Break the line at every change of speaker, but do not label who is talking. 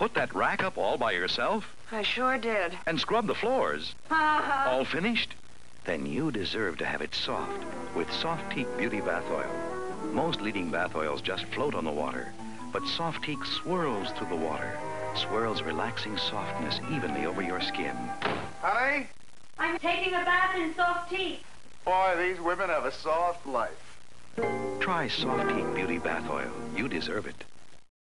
Put that rack up all by yourself?
I sure did.
And scrub the floors? All finished? Then you deserve to have it soft with Softique Beauty Bath Oil. Most leading bath oils just float on the water, but Softique swirls through the water, swirls relaxing softness evenly over your skin.
Honey,
I'm taking a bath in Softique.
boy, these women have a soft life.
Try Softique Beauty Bath Oil. You deserve it.